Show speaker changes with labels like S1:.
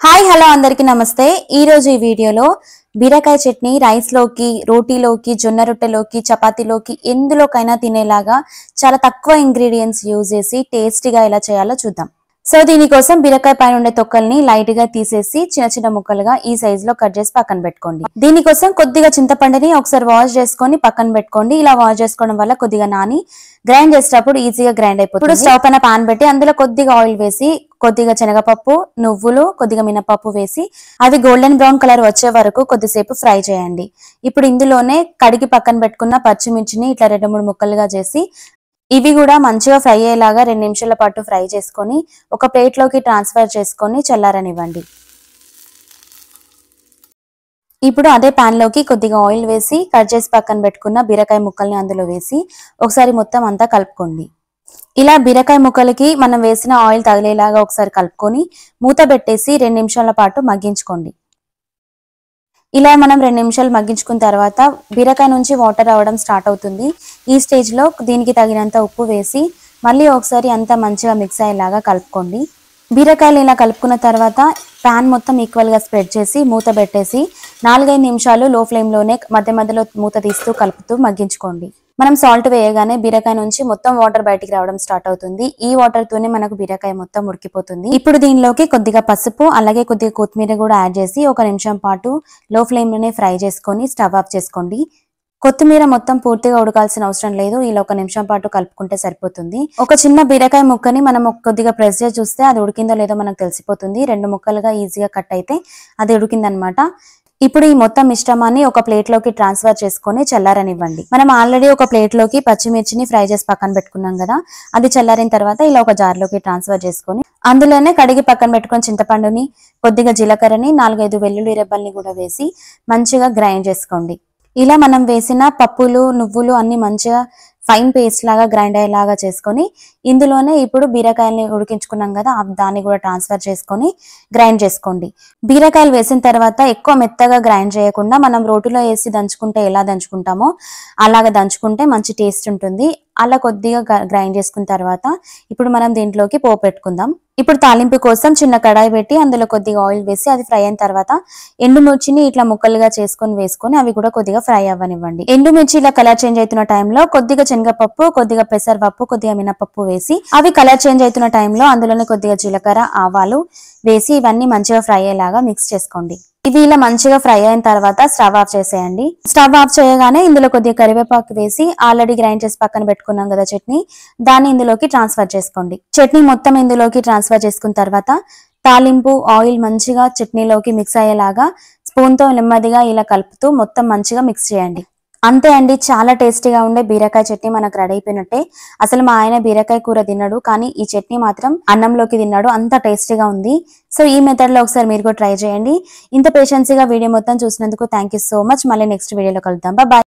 S1: Hi hello అందరికీ నమస్తే. ఈరోజు ఈ వీడియోలో బీరకాయ చట్నీ రైస్లోకి రోటీలోకి జొన్న రొట్టెలోకి చపాతీలోకి ఎందులోకైనా తినేలాగా చాలా తక్కువ ఇంగ్రీడియంట్స్ యూజ్ చేసి టేస్టీగా ఎలా చేయాలో చూద్దాం. సో దీనికోసం బీరకాయ పైన ఉండే తొక్కల్ని లైట్గా తీసేసి చిన్న చిన్న ముక్కలుగా ఈ సైజ్లో కట్ చేసి పక్కన పెట్టుకోండి. దీనికోసం కొద్దిగా చింతపండుని ఒకసారి వాష్ చేసుకొని పక్కన పెట్టుకోండి. ఇలా వాష్ చేసుకోవడం వల్ల కొద్దిగా నాని గ్రైండ్ చేసేటప్పుడు ఈజీగా గ్రైండ్ అయిపోతుంది. ఇప్పుడు స్టవ్ పైన పాన్ పెట్టి అందులో కొద్దిగా ఆయిల్ వేసి కొద్దిగా శనగపప్పు నువ్వులు కొద్దిగా మినపప్పు వేసి అవి గోల్డెన్ బ్రౌన్ కలర్ వచ్చే వరకు కొద్దిసేపు ఫ్రై చేయండి. ఇప్పుడు ఇందులోనే కడిగి పక్కన పెట్టుకున్న పచ్చిమిర్చిని ఇట్లా రెండు మూడు ముక్కలుగా చేసి ఇవి కూడా మంచిగా ఫ్రై అయ్యేలాగా రెండు నిమిషాల పాటు ఫ్రై చేసుకొని ఒక ప్లేట్లోకి ట్రాన్స్ఫర్ చేసుకొని చల్లారనివ్వండి. ఇప్పుడు అదే pan లోకి కొద్దిగా ఆయిల్ వేసి కట్ చేసి పక్కన పెట్టుకున్న బీరకాయ ముక్కల్ని అందులో వేసి ఒకసారి మొత్తం అంతా కలుపుకోండి. ఇలా బీరకాయ ముక్కలకి మనం వేసిన ఆయిల్ తగిలేలాగా ఒకసారి కలుపుకొని మూత పెట్టేసి రెండు నిమిషాల పాటు మగ్గించుకోండి. ఇలా మనం రెండు నిమిషాలు మగ్గించుకున్న తర్వాత బీరకాయ నుంచి వాటర్ రావడం స్టార్ట్ అవుతుంది. ఈ స్టేజ్లో దీనికి తగినంత ఉప్పు వేసి మళ్ళీ ఒకసారి అంతా మంచిగా మిక్స్ అయ్యేలాగా కలుపుకోండి. బీరకాయలు ఇలా కలుపుకున్న తర్వాత ప్యాన్ మొత్తం ఈక్వల్గా స్ప్రెడ్ చేసి మూత పెట్టేసి నాలుగైదు నిమిషాలు లో ఫ్లేమ్లోనే మధ్య మధ్యలో మూత తీస్తూ కలుపుతూ మగ్గించుకోండి. మనం సాల్ట్ వేయగానే బీరకాయ నుంచి మొత్తం వాటర్ బయటికి రావడం స్టార్ట్ అవుతుంది. ఈ వాటర్ తోనే మనకు బీరకాయ మొత్తం ఉడికిపోతుంది. ఇప్పుడు దీనిలోకి కొద్దిగా పసుపు అలాగే కొద్దిగా కొత్తిమీర కూడా యాడ్ చేసి ఒక నిమిషం పాటు లో ఫ్లేమ్లోనే ఫ్రై చేసుకొని స్టవ్ ఆఫ్ చేసుకోండి. కొత్తిమీర మొత్తం పూర్తిగా ఉడకాల్సిన అవసరం లేదు. ఇలా ఒక నిమిషం పాటు కలుపుకుంటే సరిపోతుంది. ఒక చిన్న బీరకాయ ముక్కని మనం కొద్దిగా ప్రెస్ చేసి చూస్తే అది ఉడికిందో లేదో మనకు తెలిసిపోతుంది. రెండు ముక్కలుగా ఈజీగా కట్ అయితే అది ఉడికిందనమాట. ఇప్పుడు ఈ మొత్తం మిశ్రమాన్ని ఒక ప్లేట్లోకి ట్రాన్స్ఫర్ చేసుకొని చల్లారనివ్వండి. మనం ఆల్రెడీ ఒక ప్లేట్లోకి పచ్చిమిర్చిని ఫ్రై చేసి పక్కన పెట్టుకున్నాం కదా అది చల్లారిన తర్వాత ఇలా ఒక జార్లోకి ట్రాన్స్ఫర్ చేసుకొని అందులోనే కడిగి పక్కన పెట్టుకుని చింతపండుని కొద్దిగా జీలకర్రని నాలుగైదు వెల్లుల్లి రెబ్బల్ని కూడా వేసి మంచిగా గ్రైండ్ చేసుకోండి. ఇలా మనం వేసిన పప్పులు నువ్వులు అన్ని మంచిగా ఫైన్ పేస్ట్ లాగా గ్రైండ్ అయ్యేలాగా చేసుకొని ఇందులోనే ఇప్పుడు బీరకాయల్ని ఉడికించుకున్నాం కదా దాన్ని కూడా ట్రాన్స్ఫర్ చేసుకొని గ్రైండ్ చేసుకోండి. బీరకాయలు వేసిన తర్వాత ఎక్కువ మెత్తగా గ్రైండ్ చేయకుండా మనం రోటిలో వేసి దంచుకుంటే ఎలా దంచుకుంటామో అలాగ దంచుకుంటే మంచి టేస్ట్ ఉంటుంది. అలా కొద్దిగా గ్రైండ్ చేసుకున్న తర్వాత ఇప్పుడు మనం దీంట్లోకి పోపు పెట్టుకుందాం. ఇప్పుడు తాలింపు కోసం చిన్న కడాయి పెట్టి అందులో కొద్దిగా ఆయిల్ వేసి అది ఫ్రై అయిన తర్వాత ఎండుమిర్చిని ఇట్లా ముక్కలుగా చేసుకొని వేసుకొని అవి కూడా కొద్దిగా ఫ్రై అవ్వనివ్వండి. ఎండుమిర్చి ఇలా కలర్ చేంజ్ అవుతున్న టైంలో కొద్దిగా శనగపప్పు కొద్దిగా పెసరపప్పు కొద్దిగా మినపప్పు వేసి అవి కలర్ చేంజ్ అవుతున్న టైంలో అందులోనే కొద్దిగా జీలకర్ర ఆవాలు వేసి ఇవన్నీ మంచిగా ఫ్రై అయ్యేలాగా మిక్స్ చేసుకోండి. ఇవి ఇలా మంచిగా ఫ్రై అయిన తర్వాత స్టవ్ ఆఫ్ చేసేయండి. స్టవ్ ఆఫ్ చేయగానే ఇందులో కొద్దిగా కరివేపాకు వేసి ఆల్రెడీ గ్రైండ్ చేసి పక్కన పెట్టుకున్నాం కదా చట్నీ. దాన్ని ఇందులోకి ట్రాన్స్ఫర్ చేసుకోండి. చట్నీ మొత్తం ఇందులోకి ట్రాన్స్ఫర్ చేసుకున్న తర్వాత తాలింపు ఆయిల్ మంచిగా చట్నీలోకి మిక్స్ అయ్యేలాగా స్పూన్తో నెమ్మదిగా ఇలా కలుపుతూ మొత్తం మంచిగా మిక్స్ చేయండి. అంతే అండి చాలా టేస్టీగా ఉండే బీరకాయ చట్నీ మనకు రెడీ అయిపోయినట్టే. అసలు మా ఆయన బీరకాయ కూర తిన్నాడు కానీ ఈ చట్నీ మాత్రం అన్నంలోకి తిన్నాడు అంత టేస్టీగా ఉంది. సో ఈ మెథడ్లో ఒకసారి మీరు కూడా ట్రై చేయండి. ఇంత పేషెన్సీగా వీడియో మొత్తం చూసినందుకు థ్యాంక్ యూ సో మచ్ మళ్ళీ నెక్స్ట్ వీడియోలో కలుద్దాం. బాయ్